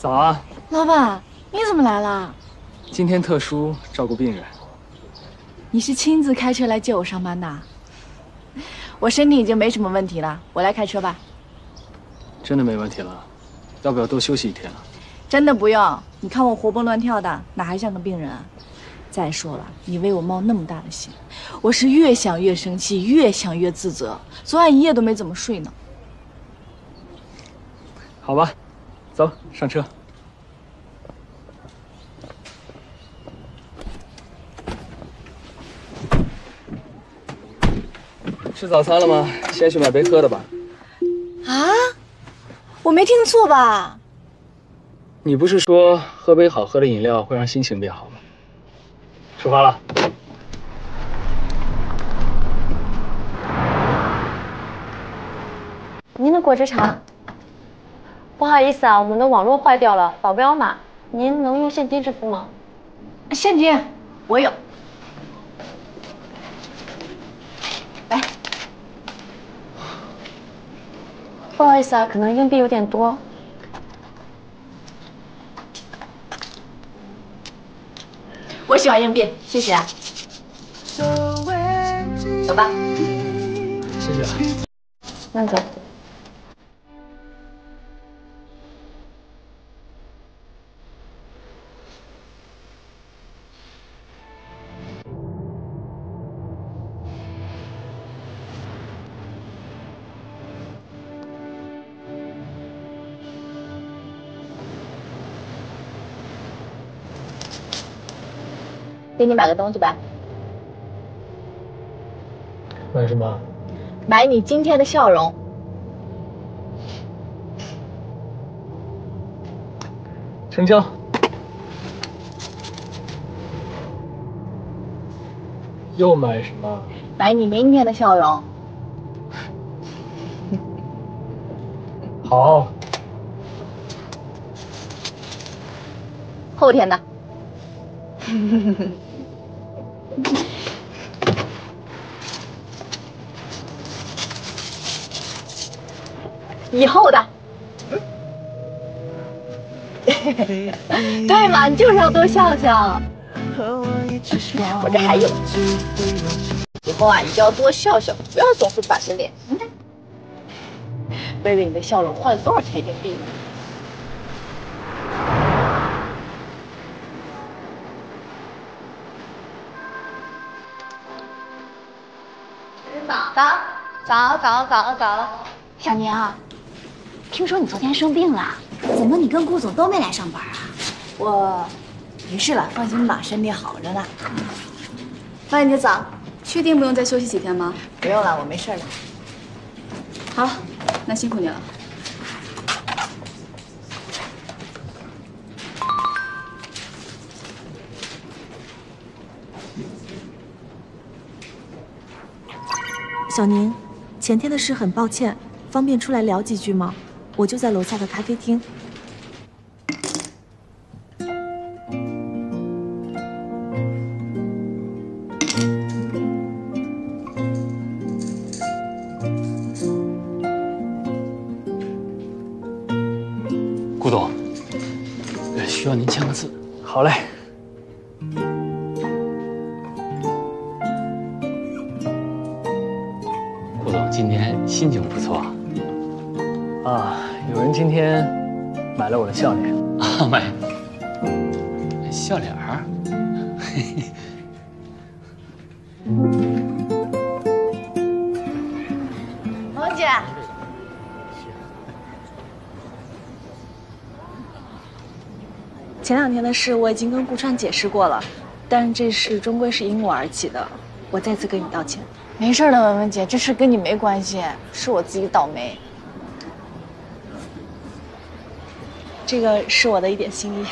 早啊，老板，你怎么来了？今天特殊照顾病人。你是亲自开车来接我上班的？我身体已经没什么问题了，我来开车吧。真的没问题了，要不要多休息一天啊？真的不用，你看我活蹦乱跳的，哪还像个病人啊？再说了，你为我冒那么大的险，我是越想越生气，越想越自责，昨晚一夜都没怎么睡呢。好吧，走上车。吃早餐了吗？先去买杯喝的吧。啊，我没听错吧？你不是说喝杯好喝的饮料会让心情变好吗？出发了。您的果汁茶。不好意思啊，我们的网络坏掉了，扫不了码。您能用现金支付吗？现金，我有。来。不好意思啊，可能硬币有点多。我喜欢硬币，谢谢啊。走吧。谢谢啊。慢走。给你买个东西吧。买什么？买你今天的笑容。成交。又买什么？买你明天的笑容。好。后天的。以后的，对嘛？你就是要多笑笑。我这还有，以后啊，你就要多笑笑，不要总是板着脸。为了，你的笑容换了多少钱硬币？早早早早早，小宁啊，听说你昨天生病了，怎么你跟顾总都没来上班啊？我没事了，放心吧，身体好着呢。欢迎你早，确定不用再休息几天吗？不用了，我没事了。好，那辛苦你了。小宁，前天的事很抱歉，方便出来聊几句吗？我就在楼下的咖啡厅。前两天的事我已经跟顾川解释过了，但这事终归是因我而起的，我再次跟你道歉。没事的，文文姐，这事跟你没关系，是我自己倒霉。这个是我的一点心意。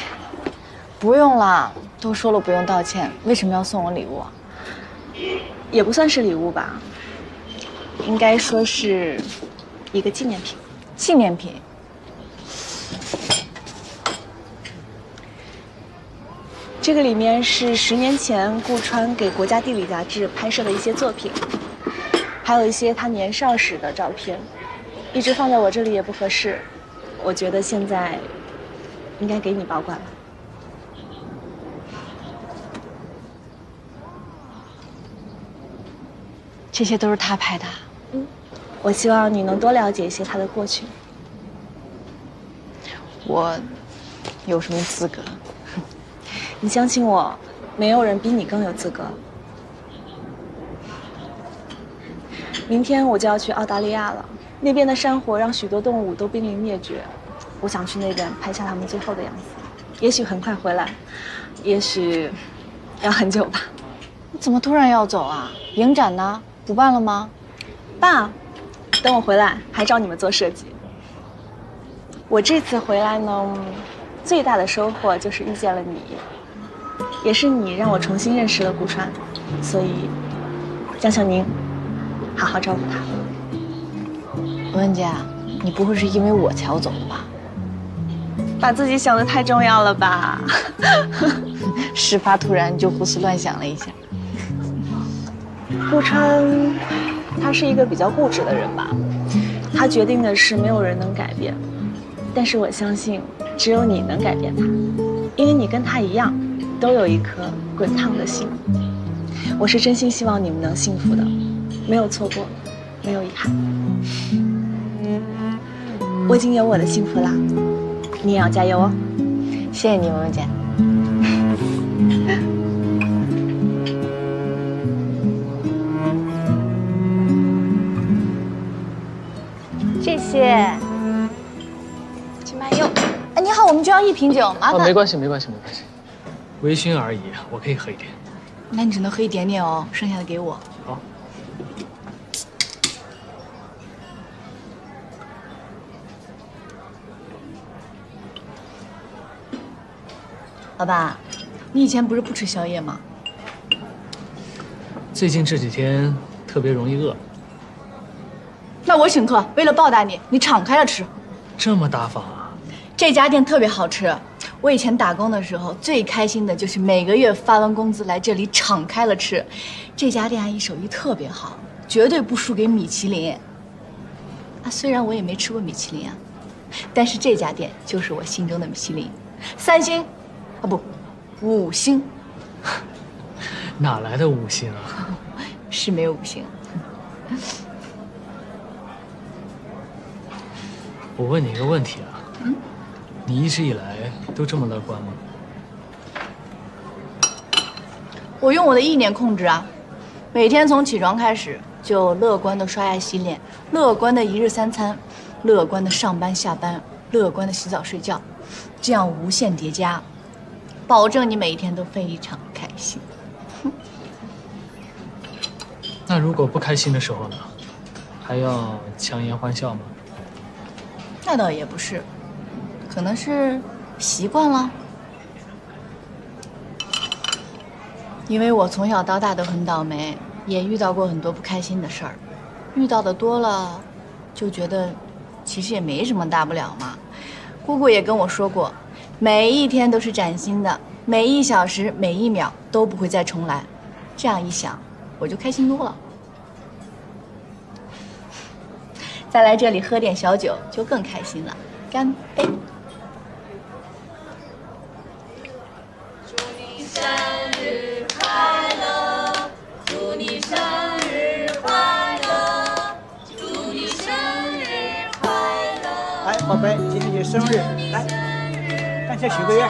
不用了，都说了不用道歉，为什么要送我礼物啊？也不算是礼物吧，应该说是一个纪念品。纪念品。这个里面是十年前顾川给《国家地理》杂志拍摄的一些作品，还有一些他年少时的照片，一直放在我这里也不合适。我觉得现在应该给你保管了。这些都是他拍的。嗯我希望你能多了解一些他的过去。我有什么资格？你相信我，没有人比你更有资格。明天我就要去澳大利亚了，那边的山火让许多动物都濒临灭绝。我想去那边拍下它们最后的样子，也许很快回来，也许要很久吧。你怎么突然要走啊？影展呢？不办了吗？爸，等我回来还找你们做设计。我这次回来呢，最大的收获就是遇见了你，也是你让我重新认识了顾川，所以，江小宁，好好照顾他。文姐，你不会是因为我才要走的吧？把自己想的太重要了吧？事发突然就胡思乱想了一下。顾川，他是一个比较固执的人吧，他决定的事没有人能改变，但是我相信只有你能改变他，因为你跟他一样，都有一颗滚烫的心。我是真心希望你们能幸福的，没有错过，没有遗憾。我已经有我的幸福啦，你也要加油哦。谢谢你，文文姐。谢谢，请慢用。哎，你好，我们就要一瓶酒，麻哦，烦。没关系，没关系，没关系，微醺而已，我可以喝一点。那你只能喝一点点哦，剩下的给我。好。老板，你以前不是不吃宵夜吗？最近这几天特别容易饿，那我请客，为了报答你，你敞开了吃。这么大方啊？这家店特别好吃，我以前打工的时候最开心的就是每个月发完工资来这里敞开了吃。这家店阿姨手艺特别好，绝对不输给米其林。啊，虽然我也没吃过米其林啊，但是这家店就是我心中的米其林，三星，啊不，五星，哪来的五星啊？是没有五星。我问你一个问题啊，你一直以来都这么乐观吗？我用我的意念控制啊，每天从起床开始就乐观的刷牙洗脸，乐观的一日三餐，乐观的上班下班，乐观的洗澡睡觉，这样无限叠加，保证你每一天都非常开心。那如果不开心的时候呢？还要强颜欢笑吗？那倒也不是，可能是习惯了。因为我从小到大都很倒霉，也遇到过很多不开心的事儿，遇到的多了，就觉得其实也没什么大不了嘛。姑姑也跟我说过，每一天都是崭新的，每一小时、每一秒都不会再重来。这样一想，我就开心多了。再来这里喝点小酒，就更开心了。干杯！来，宝贝，今天你生日，来，向前许个愿。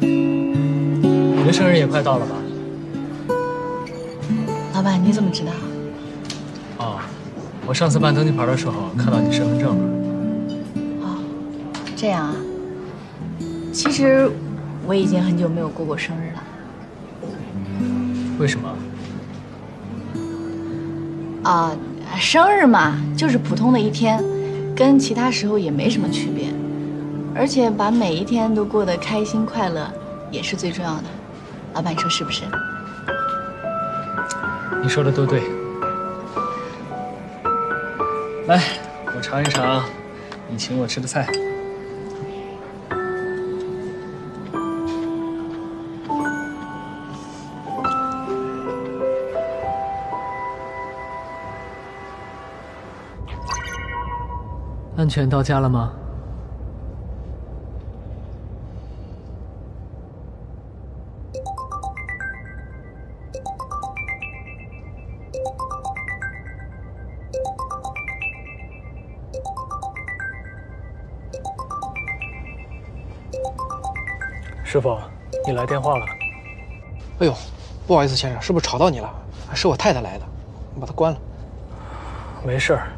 你的生日也快到了吧？老板，你怎么知道？哦，我上次办登记牌的时候看到你身份证了。哦，这样啊。其实我已经很久没有过过生日了。为什么？啊，生日嘛，就是普通的一天，跟其他时候也没什么区别。而且把每一天都过得开心快乐，也是最重要的。老板，你说是不是？你说的都对。来，我尝一尝你请我吃的菜。全到家了吗？师傅，你来电话了。哎呦，不好意思，先生，是不是吵到你了？是我太太来的，你把它关了。没事儿。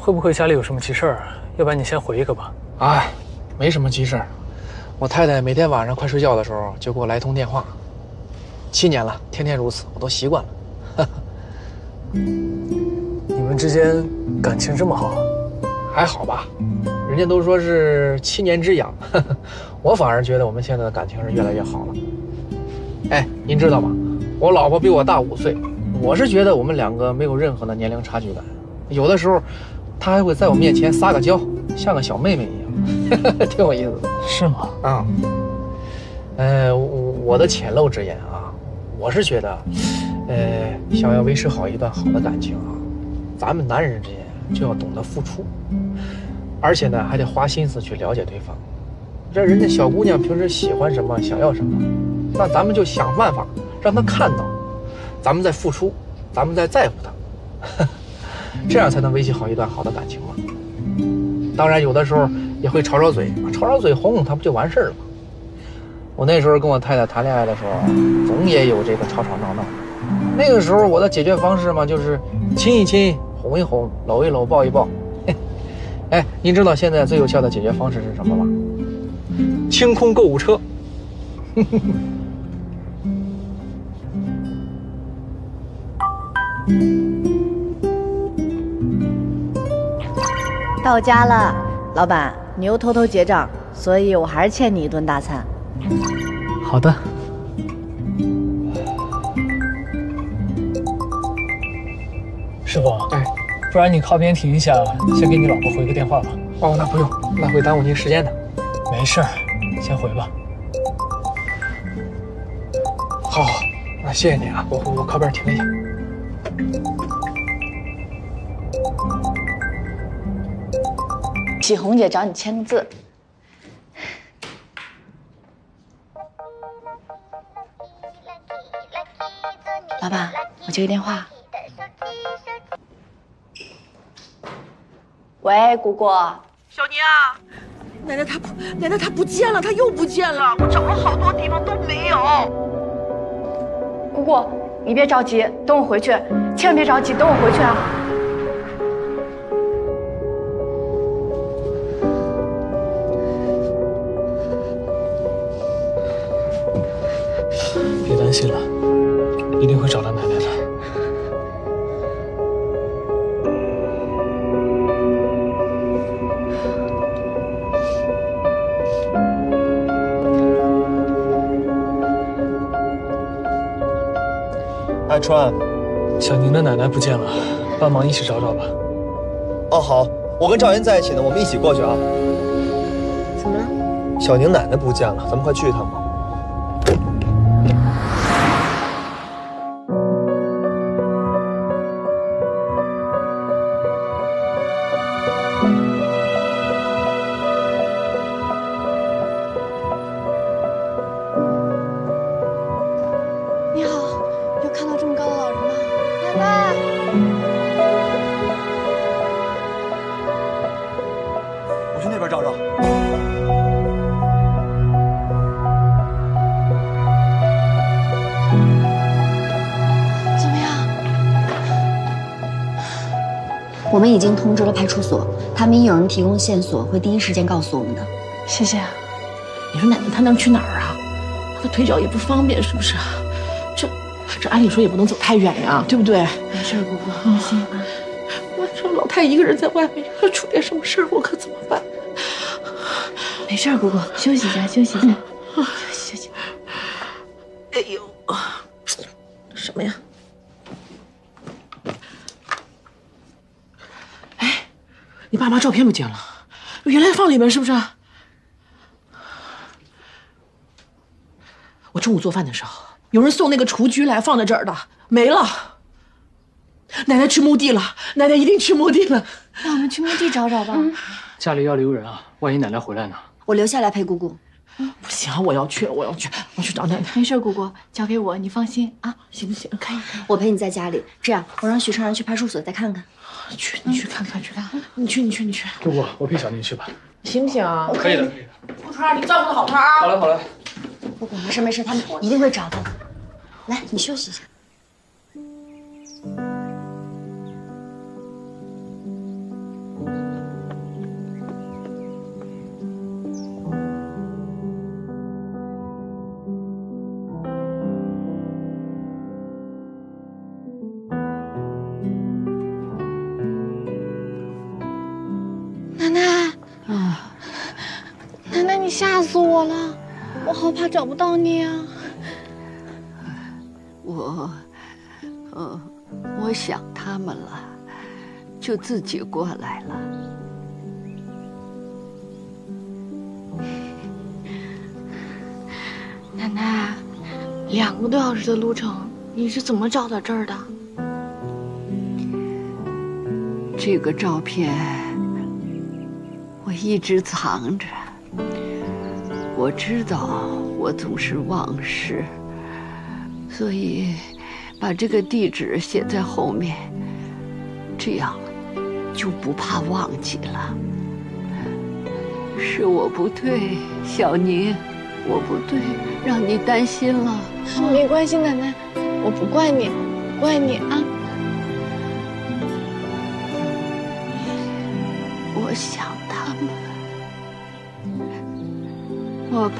会不会家里有什么急事儿？要不然你先回一个吧。哎，没什么急事儿。我太太每天晚上快睡觉的时候就给我来通电话。七年了，天天如此，我都习惯了。你们之间感情这么好？还好吧，人家都说是七年之痒，我反而觉得我们现在的感情是越来越好了。哎，您知道吗？我老婆比我大五岁，我是觉得我们两个没有任何的年龄差距感，有的时候，她还会在我面前撒个娇，像个小妹妹一样，挺有意思的。是吗？啊，呃，我的浅陋之言啊，我是觉得，呃，想要维持好一段好的感情啊，咱们男人之间就要懂得付出，而且呢，还得花心思去了解对方。这人家小姑娘平时喜欢什么，想要什么，那咱们就想办法让她看到，咱们在付出，咱们在在乎她，这样才能维系好一段好的感情嘛。当然，有的时候也会吵吵嘴，吵吵嘴哄哄他，不就完事儿了吗？我那时候跟我太太谈恋爱的时候，总也有这个吵吵闹闹。那个时候我的解决方式嘛，就是亲一亲，哄一哄，搂一搂，抱一抱。哎，您知道现在最有效的解决方式是什么吗？清空购物车。到家了，老板，你又偷偷结账，所以我还是欠你一顿大餐。好的。师傅，哎，不然你靠边停一下，先给你老婆回个电话吧。哦，那不用，那会耽误您时间的。没事儿，先回吧。好，好，那谢谢你啊，我我靠边停一下。启红姐找你签个字。老板，我接个电话。喂，姑姑。小宁啊，奶奶她不，奶奶她不见了，她又不见了，我找了好多地方都没有。姑姑，你别着急，等我回去，千万别着急，等我回去啊。别担心了，一定会找到奶奶的。阿川，小宁的奶奶不见了，帮忙一起找找吧。哦，好，我跟赵岩在一起呢，我们一起过去啊。怎么了？小宁奶奶不见了，咱们快去一趟吧。经通知了派出所，他们一有人提供线索，会第一时间告诉我们的。谢谢。你说奶奶她能去哪儿啊？她的腿脚也不方便，是不是？这这按理说也不能走太远呀，对不对？没事，姑姑，放心啊。我这老太一个人在外面，要出点什么事儿，我可怎么办？没事，姑姑，休息一下，休息一下，休息休息。爸妈照片不见了，原来放里面是不是？我中午做饭的时候，有人送那个雏菊来，放在这儿的，没了。奶奶去墓地了，奶奶一定去墓地了。那我们去墓地找找吧。家里要留人啊，万一奶奶回来呢？我留下来陪姑姑。不行，我要去，我要去，我去找奶奶。没事，姑姑交给我，你放心啊。行不行？可以。我陪你在家里，这样我让许成然去派出所再看看。去，你去看看去看看。你去，你去，你去。姑姑，我陪小宁去吧。行不行啊？可以的，可以的。顾川，你照顾好他啊。好嘞，好嘞。姑姑，没事没事，他们一定会找到的。来，你休息一下。我好怕找不到你啊。我，呃，我想他们了，就自己过来了。奶奶，两个多小时的路程，你是怎么找到这儿的？这个照片我一直藏着，我知道我总是忘事，所以把这个地址写在后面，这样就不怕忘记了。是我不对，小宁，我不对，让你担心了。没关系，奶奶，我不怪你，怪你啊。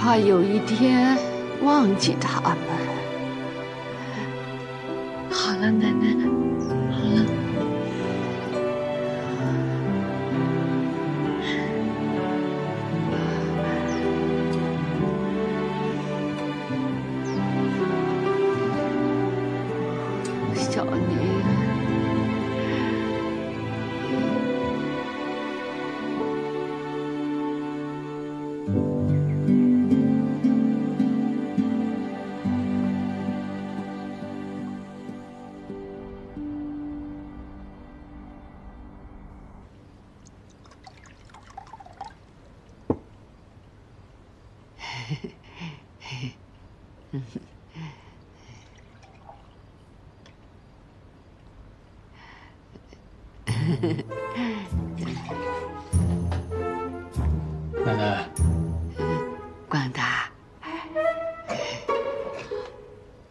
怕有一天忘记他们。好了，奶奶，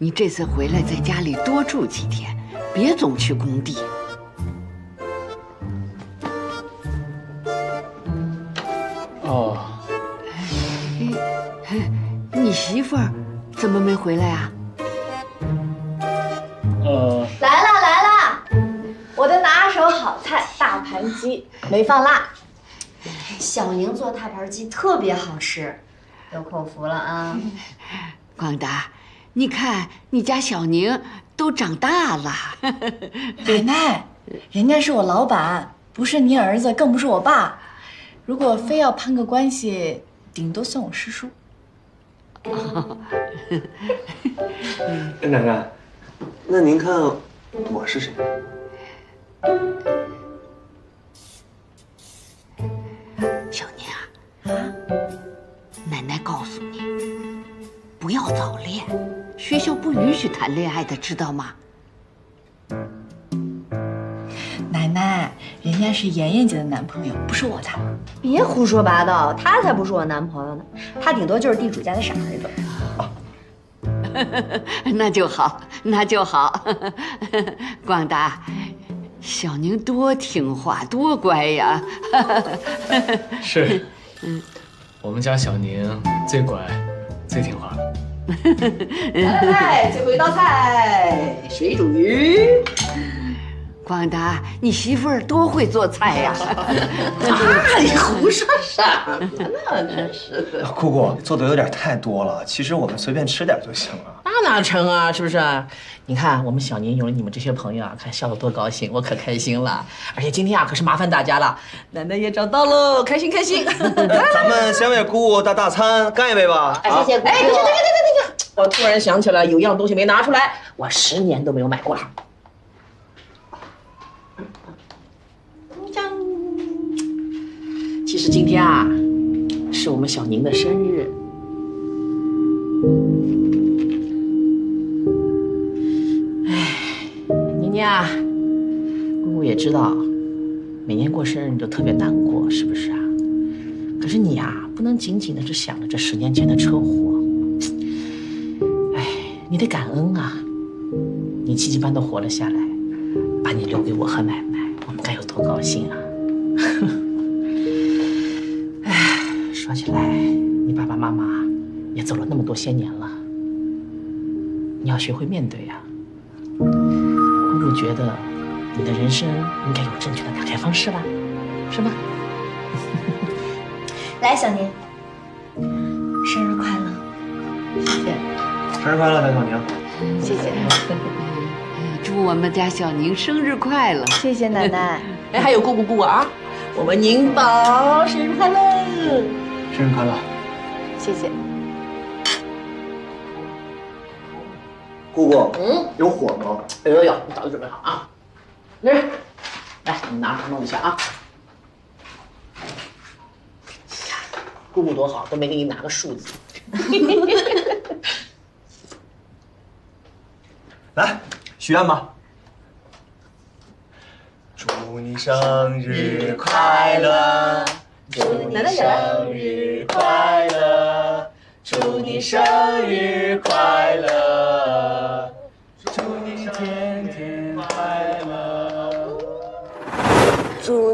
你这次回来在家里多住几天，别总去工地。哦，你媳妇儿怎么没回来啊？呃，来了来了，我的拿手好菜大盘鸡，没放辣。小宁做大盘鸡特别好吃，有口福了啊！广达，你看你家小宁都长大了。奶 奶，人家是我老板，不是您儿子，更不是我爸。如果非要攀个关系，顶多算我师叔。奶奶，那您看我是谁？小宁啊，奶奶告诉你，不要早恋，学校不允许谈恋爱的，知道吗？奶奶，人家是妍妍姐的男朋友，不是我的。别胡说八道，他才不是我男朋友呢，他顶多就是地主家的傻儿子。那就好，那就好。广达，小宁多听话，多乖呀。是，嗯我们家小宁最乖，最听话。来来，最后一道菜，水煮鱼。广达，你媳妇儿多会做菜呀！啊，你胡说什么呢？真是的。姑姑做的有点太多了，其实我们随便吃点就行了。哪成啊？是不是？你看，我们小宁有了你们这些朋友啊，看笑得多高兴，我可开心了。而且今天啊，可是麻烦大家了，奶奶也找到喽，开心开心。咱们先为姑姑大大餐干一杯吧。哎，谢谢姑姑。哎，等等等等等等，我突然想起来，有样东西没拿出来，我十年都没有买过了。其实今天啊，是我们小宁的生日。知道，每年过生日你都特别难过，是不是啊？可是你呀、不能仅仅的只想着这十年前的车祸。哎，你得感恩啊，你奇迹般的活了下来，把你留给我和奶奶，我们该有多高兴啊！哎，说起来，你爸爸妈妈也走了那么多些年了，你要学会面对呀、姑姑觉得你的人生应该有正确的打开方式吧，是吗？来，小宁，生日快乐！谢谢。生日快乐，白小宁！谢谢。祝我们家小宁生日快乐！谢谢奶奶。哎，还有姑姑姑啊，我们宁宝生日快乐！生日快乐！谢谢。姑姑，嗯，有火吗？有有有，你早就准备好啊。来，来，你拿着弄一下啊。姑姑多好，都没给你拿个数字。来，许愿吧。祝你生日快乐，祝你生日快乐，祝你生日快乐，祝